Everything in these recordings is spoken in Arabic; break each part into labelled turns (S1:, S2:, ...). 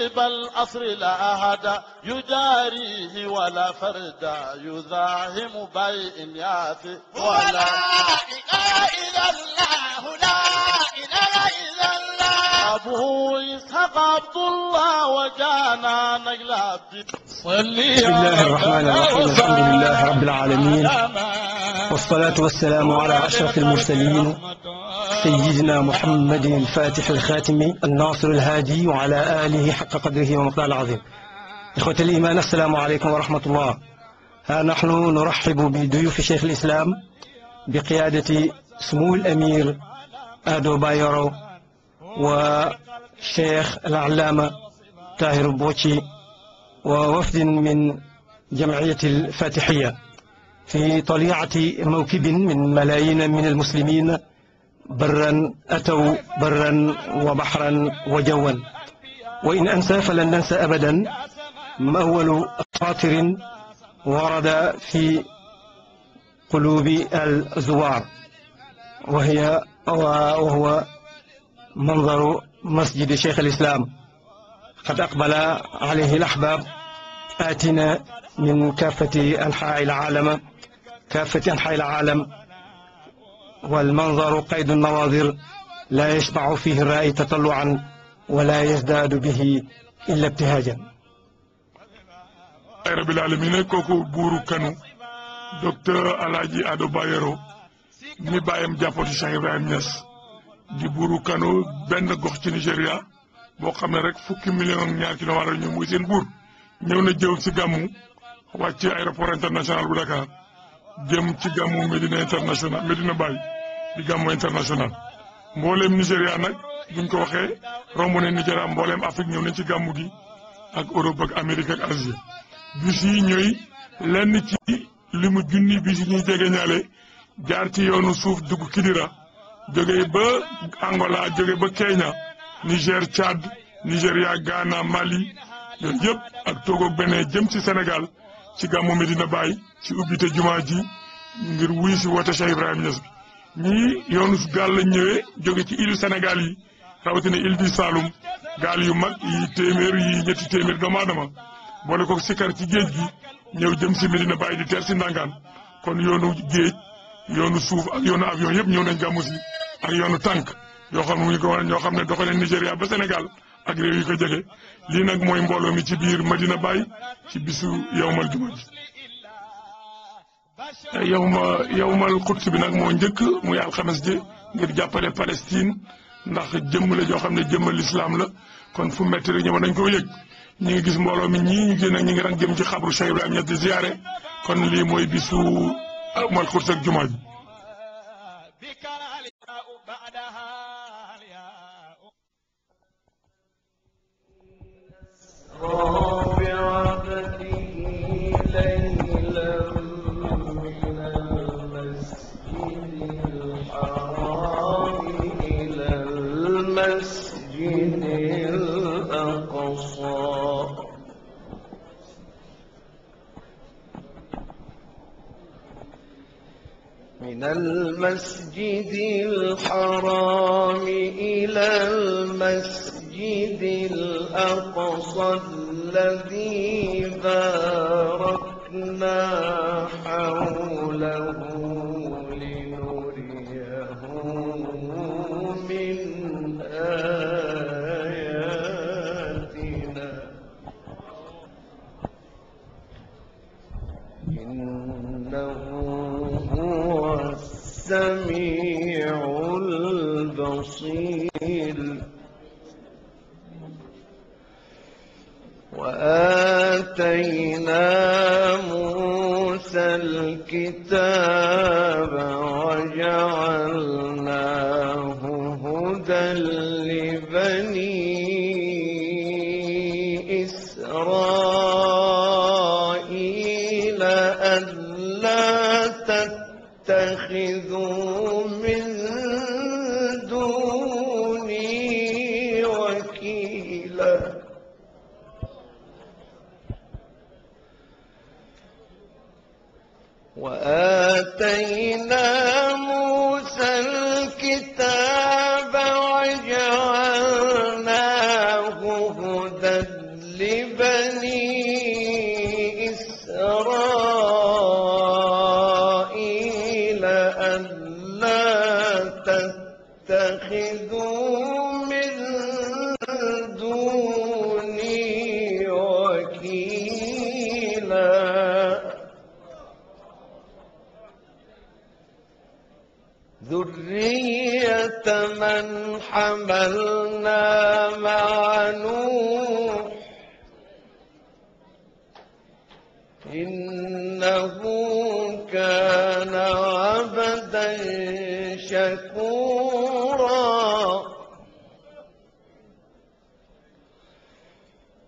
S1: طيب الأصر لا أحد يجاريه ولا فرد يزاحم بيء ياتي ولا
S2: لا إله إلا الله لا إله إلا الله.
S1: أبو إسحاق عبد الله وجانا نجل عبد.
S3: بسم الله الرحمن الرحيم الحمد لله رب العالمين والصلاة والسلام على أشرف المرسلين. سيدنا محمد الفاتح الخاتم الناصر الهادي وعلى آله حق قدره ومقدار العظيم. إخوة الإيمان السلام عليكم ورحمة الله. ها نحن نرحب بضيوف شيخ الإسلام بقيادة سمو الأمير آدو بايرو وشيخ العلامة طاهر بوتشي ووفد من جمعية الفاتحية. في طليعة موكب من ملايين من المسلمين برا أتوا برا وبحرا وجوا. وإن أنسى فلن ننسى أبدا أول خاطر ورد في قلوب الزوار وهي وهو منظر مسجد شيخ الإسلام. قد أقبل عليه الأحباب آتنا من كافة أنحاء العالم كافة أنحاء العالم. والمنظر قيد النواظر لا يشبع فيه الرأي تطلعا ولا يزداد به إلا ابتهاجا.
S4: رب العالمين كوكو بورو كانو. دكتور علاجي أدو بايرو. ني بايم جافو دي إبراهيم نيس دي بورو كانو بن غوخ سي نيجيريا. بو خامي رك فوكي مليون نيار كيلو وارو ني موي سين بور. نيونا جيو سي غامو. واتي أيروبور انترناسيونال بو داكار. Jëm ci gàmmu Medina international Medina Baye di gàmmu international. Mbooleem Nigéria nag buñ ko waxee romb ne Nigéria mbooleem Afrique ñëw nañ ci gàmmu gi ak Europe ak Amérique ak Asie. Bis yi ñooy lenn ci li junni bis yi jege ñaale jaar yoonu suuf dugg Kidira jóge ba Angola jóge ba Kenya Niger Tchad Nigéria Ghana Mali yooyu ak Togo Benin jëm ci Sénégal ci gàmmu Medina Baye ci ubbite jumaa ji ngir wuy si woote Cheikh Ibrahima Niass. Bi ñii yoonu gaal lañ ñëwee jóge ci île Sénégal yi rawatina île du Saloum gaal yu mag yi téeméer yi ñetti téeméer doomu aadama boole ko sikkar ci géej gi ñëw jëm si Medina Baye di teer si ndàngaan kon yoonu géej yoonu suuf ak yoonu avion yëpp ñëw nañ gàmmu si ak yoonu tànk yoo xam ne ñu ko wane ñoo xam ne doxalee Nigéria ba Sénégal. Ak réew yi ko jege. Lii nag mooy mbooloo mi ci biir Madina Baye ci bisu yawmal juma ji. Yowma yowmal Quds bi nag moo njëkk muy alxames ji ngir jàppale Palestine ndax jëmm la joo xam ne jëmmal lislaam la. Kon fu metti rek ñëw nañ koo yëg. Ñi ngi gis mbooloo mi ñii ñu génn ñi ngi ran jëm ci xabru Cheikh Ibrahima di ziyaare. Kon lii mooy bisu yowmal Quds ak juma
S5: المسجد الحرام إلى المسجد الأقصى الذي باركنا حوله. البصير وآتينا موسى الكتاب وآتينا ذرية من حملنا مع نوح إنه كان عبدا شكورا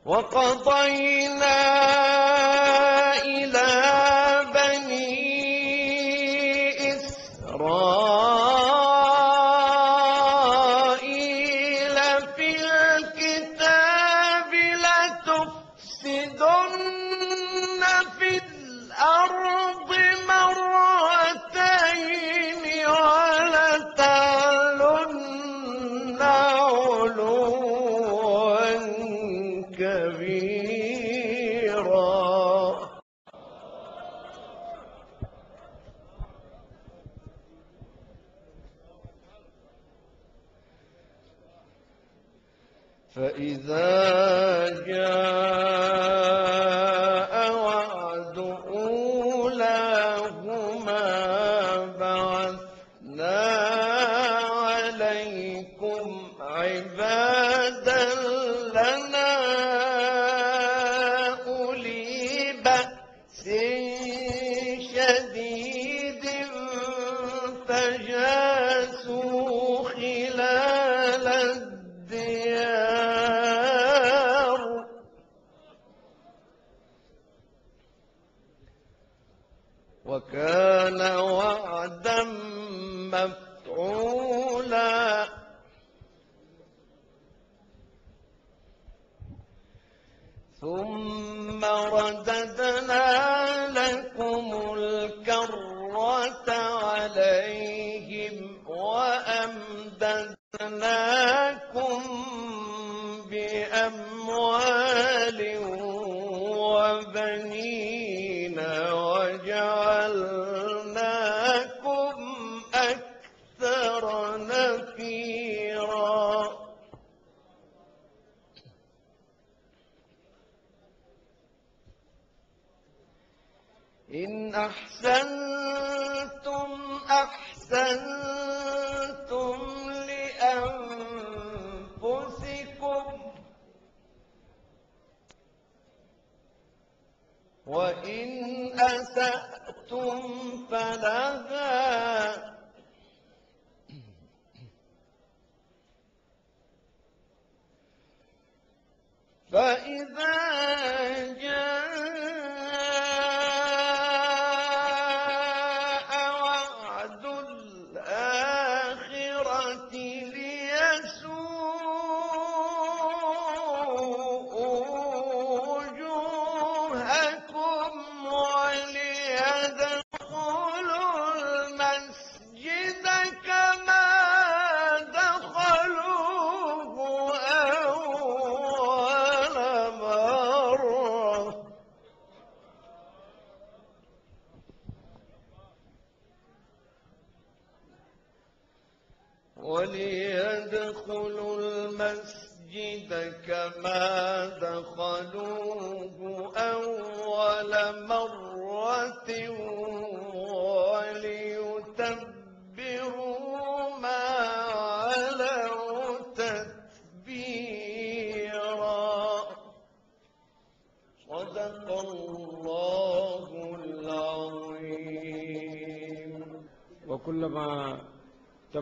S5: وقضينا فإذا جاء أحسنتم أحسنتم لأنفسكم. وإن أسأتم فلها. فإذا جاء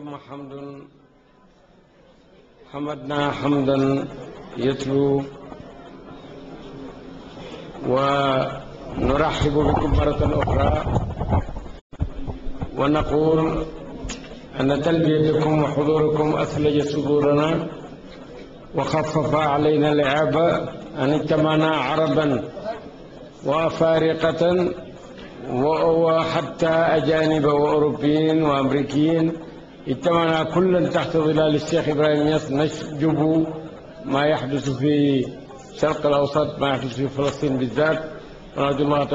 S6: تم حمد حمدنا حمدا يتلو. ونرحب بكم مرة أخرى. ونقول أن تلبيتكم وحضوركم أثلج صدورنا. وخفف علينا العبء أن اجتمعنا عربا وأفارقة وحتى أجانب وأوروبيين وأمريكيين. اجتمعنا كلا تحت ظلال الشيخ إبراهيم ياس نشجب ما يحدث في الشرق الأوسط ما يحدث في فلسطين بالذات. ونرجو الله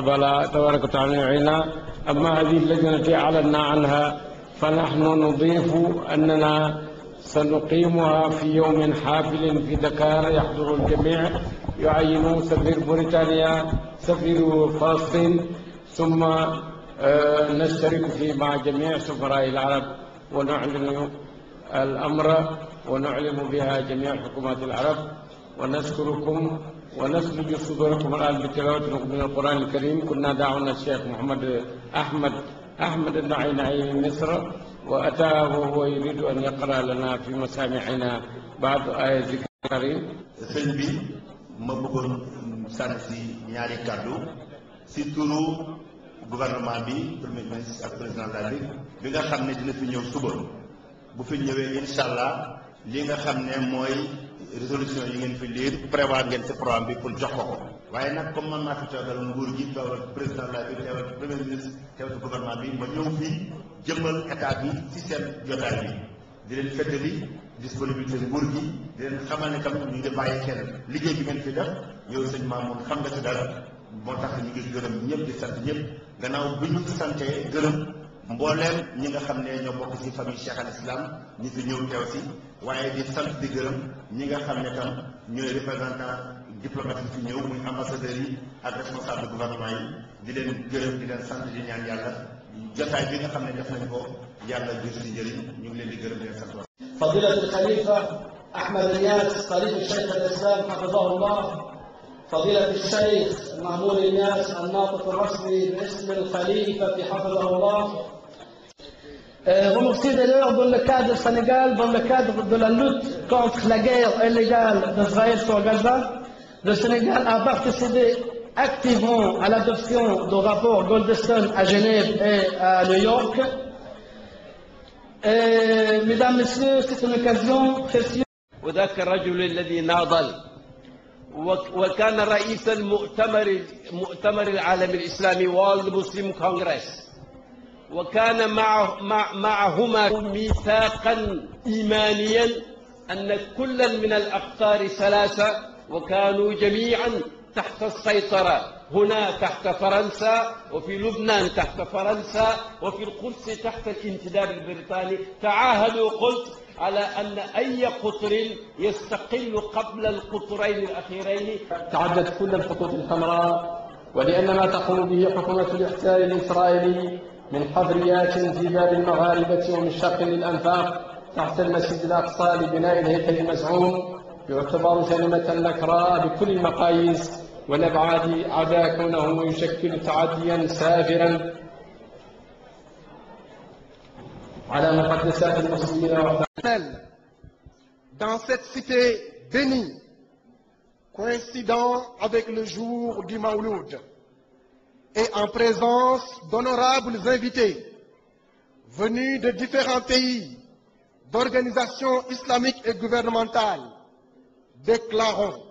S6: تبارك وتعالى يعيننا أما هذه اللجنة التي أعلنا عنها فنحن نضيف أننا سنقيمها في يوم حافل في دكار يحضر الجميع. يعين سفير بريطانيا سفير فلسطين ثم آه، نشترك في مع جميع سفراء العرب. ونعلن الأمر ونعلم بها جميع حكومات العرب ونشكركم ونسلج صدوركم الآن بتلاوة من القرآن الكريم. كنا دعونا الشيخ محمد أحمد أحمد النعينعي من مصر وأتى وهو يريد أن يقرأ لنا في مسامعنا بعض آية ذكر الكريم.
S7: Sànni si ñaari kàddu si turu gouvernement bi premier ministre ak président de la République bi nga xam ne dina fi ñëw suba. Bu fi ñëwee incha allah li nga xam ne mooy résolution yi ngeen fi liir prévoir ngeen si programme bi pour jox ko ko. Waaye nag comme man maa fi teewal nguur gi teewal président de la République teewal premier ministre teewal gouvernement bi ma ñëw fii jëmmal état bi ci seen jotaay bi. Di leen feddali disponibilité nguur gi di leen xamal ne tam ñu ngi bàyyi xel liggéey bi ngeen fi def. Yow sëñ Mamoun xam nga ci moo tax ñu ngi gërëm ñëpp di sant ñëpp. Gannaaw bi ñu santee gërëm mbooleem ñi nga xam ne ñoo bokk ci famille Cheikh al Islam ñi fi ñëw teew si waaye di sant di gërëm ñi nga xam ne tam ñooy représentant diplomate yi fi ñëw muy ambassadeurs yi ak responsable gouvernement yi di leen gërëm di leen sant di ñaan yàlla jotaay bi nga xam ne def nañ ko yàlla jur si njëriñ ñu ngi leen di gërëm di leen sant
S8: فضيلة الخليفة أحمد الياس خليفة الشيخ الإسلام حفظه الله فضيلة الشيخ مأمون الياس الناطق الرسمي باسم الخليفة حفظه الله Euh, remercier d'ailleurs dans le cadre du Sénégal, dans le cadre de la lutte contre la guerre illégale d'Israël sur Gaza, le Sénégal a participé activement à l'adoption du rapport Goldstone à Genève et à New York. Et, mesdames, Messieurs, c'est une occasion précieuse.
S9: وكان رئيس المؤتمر مؤتمر العالم الإسلامي World Muslim Congress. وكان مع مع معهما ميثاقا إيمانيا أن كلا من الأقطار ثلاثة وكانوا جميعا تحت السيطرة. هنا تحت فرنسا وفي لبنان تحت فرنسا وفي القدس تحت الانتداب البريطاني. تعاهدوا قلت على أن أي قطر يستقل قبل القطرين الأخيرين
S3: تعدت كل الخطوط الحمراء ولأن ما تقوم به حكومة الإحتلال الإسرائيلي من حظريات في باب المغاربة ومن شق للأنفاق تحت المسجد الأقصى لبناء الهيكل المزعوم يعتبر جريمة نكراء بكل المقاييس والأبعاد عدا كونه يشكل تعديا سافرا
S10: dans cette cité bénie, coïncidant avec le jour du Mauloud, et en présence d'honorables invités venus de différents pays, d'organisations islamiques et gouvernementales, déclarons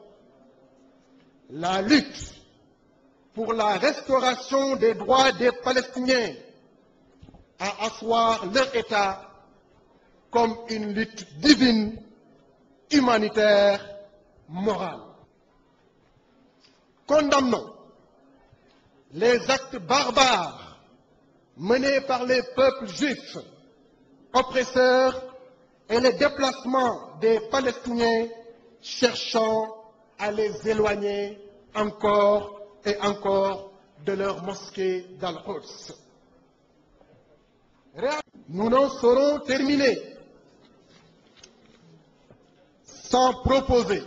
S10: la lutte pour la restauration des droits des Palestiniens à asseoir leur État comme une lutte divine, humanitaire, morale. Condamnons les actes barbares menés par les peuples juifs, oppresseurs, et les déplacements des Palestiniens cherchant à les éloigner encore et encore de leur mosquée d'Al-Quds. Nous n'en saurons terminer sans proposer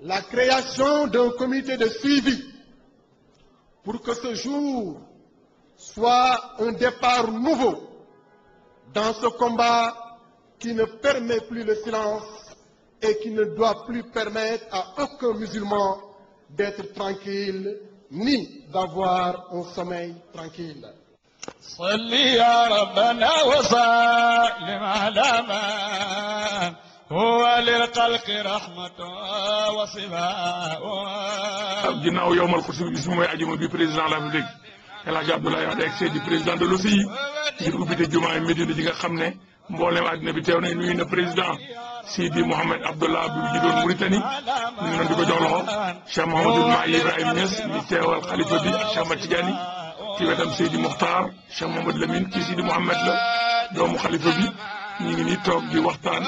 S10: la création d'un comité de suivi pour que ce jour soit un départ nouveau dans ce combat qui ne permet plus le silence et qui ne doit plus permettre à aucun musulman d'être tranquille ni d'avoir un sommeil tranquille.
S1: صل يا ربنا وسلم على من هو للخلق رحمة وصفاء.
S4: جناو يوم الخصوم اسمه يا جماعة بريزان على فلك إلا جاب الله يا ديك سيدي بريزان دلوسي يروح بيت الجماعة مدينة جيكا خمنة مولاي ما عندنا بيتاونا نوي نبريزان سيدي محمد عبد الله بن جدول موريتاني من نبي جولو شيخ محمد بن معي إبراهيم الخليفه بن شيخ تجاني كي مدام سيدي مختار شيخ محمد لامين كي سيدي محمد لا دوم خليفه بي نيغي ني توك دي وقتان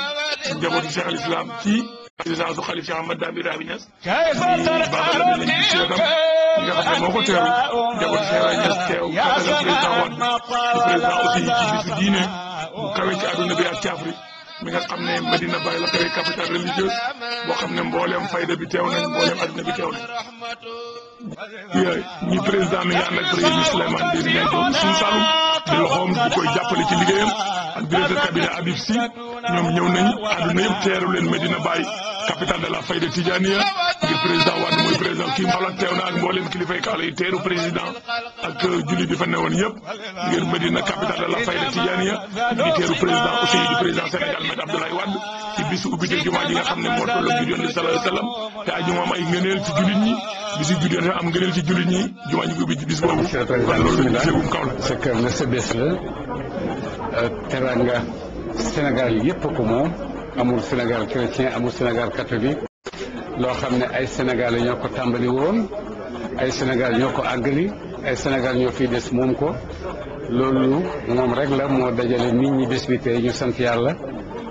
S4: جابو شيخ الاسلام كي ديزاجو خليفه محمد دامي رابينس كيف ترى يا سلام يا سلام يا سلام يا سلام يا سلام يا سلام يا سلام يا سلام يا سلام يا سلام يا سلام يا سلام يا سلام يا سلام يا سلام يا سلام يا سلام يا mi nga xam ne Medina Baye la koy capitale religieuse boo xam ne mboolem fayda bi teew nañ mboolem àdduna bi teew nañ. Ñi président mi nga ànd ak ministre Souleymane Ndéné Ndiaye doon Sine Saloum di loxoom di koy jàppale ci liggéeyam ak directeur cabinet Habib Sy ñoom ñëw nañ àdduna yëpp teeru leen Medina Baye capitale de la fayda Tidiania ngir président Wade mooy président kii Mawla teew na ak mboolem kilifay kaala yi teeru président ak julli bi fa newoon yëpp. Ngir Medina capitale de la fayda Tidiania di teeru président aussi di président Sénégal Maître Abdoulaye Wade ci bisu ubbite jumaa ji nga xam ne moo yoon bi sallallahu alayhi wa sallam. Te ajuma am ay ngëneel ci jullit ñi bisu jur yoon am ngëneel ci jullit ñi jumaa ji ko ubbi ci bis boobu. Kon loolu gisewum kaw la
S11: sa kër na sa bés la teranga Sénégal yépp ko moom amul Sénégal chrétien amul Sénégal catholique loo xam ne ay Sénégalais ñoo ko tàmbali woon ay Sénégal ñoo ko àggali ay Sénégal ñoo fi des moom ko. Loolu moom rek la moo dajale nit ñi bés bi tey ñu sant yàlla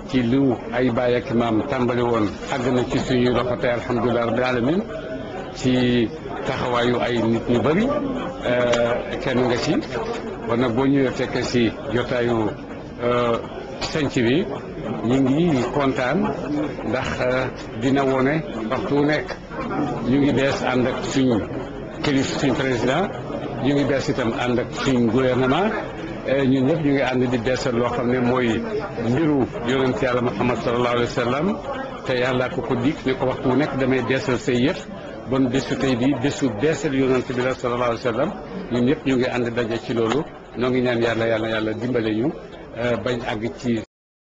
S11: ci liw ay baay ak maam tàmbali woon. Àgg na ci suñuy loxo tey alhamdulilah rabbil alamin ci taxawaayu ay nit ñu bëri kenn nga ci. Nag boo ñëwee fekkee si jotaayu sanc bi ñu ngi kontaan ndax dina wone waxtu wu nekk. Ñu ngi bees ànd ak suñ kilif suñ président. Ñu ngi bees itam ànd ak suñ gouvernement. Ñun ñëpp ñu ngi ànd di beesal loo xam ne mooy mbiru yonent yàlla Muhammad sallallahu alayhi wa sallam. Te yàlla ko ko dikk ne ko waxtu wu nekk damay beesal say yëf. Bon bésu tey bii bésu beesal yonent bi la sallallahu alayhi wa sallam. Ñun ñëpp ñu ngi ànd daje ci loolu. Noo ngi ñaan yàlla yàlla yàlla dimbale ñu. Bañ àgg ci